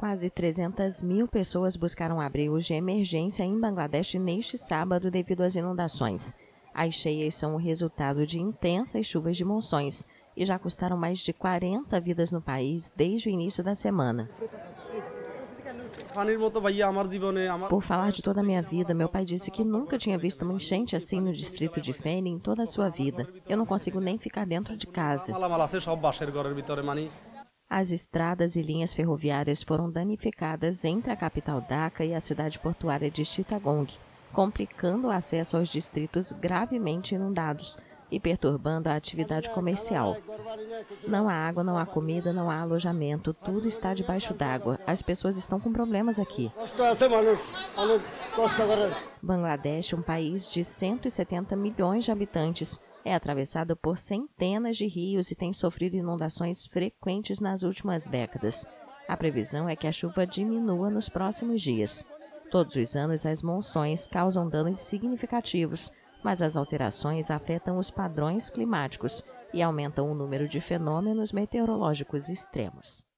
Quase 300 mil pessoas buscaram abrigos de emergência em Bangladesh neste sábado devido às inundações. As cheias são o resultado de intensas chuvas de monções e já custaram mais de 40 vidas no país desde o início da semana. Por falar de toda a minha vida, meu pai disse que nunca tinha visto uma enchente assim no distrito de Feni em toda a sua vida. Eu não consigo nem ficar dentro de casa. As estradas e linhas ferroviárias foram danificadas entre a capital Dhaka e a cidade portuária de Chittagong, complicando o acesso aos distritos gravemente inundados e perturbando a atividade comercial. Não há água, não há comida, não há alojamento, tudo está debaixo d'água. As pessoas estão com problemas aqui. Bangladesh, um país de 170 milhões de habitantes, é atravessado por centenas de rios e tem sofrido inundações frequentes nas últimas décadas. A previsão é que a chuva diminua nos próximos dias. Todos os anos, as monções causam danos significativos, mas as alterações afetam os padrões climáticos e aumentam o número de fenômenos meteorológicos extremos.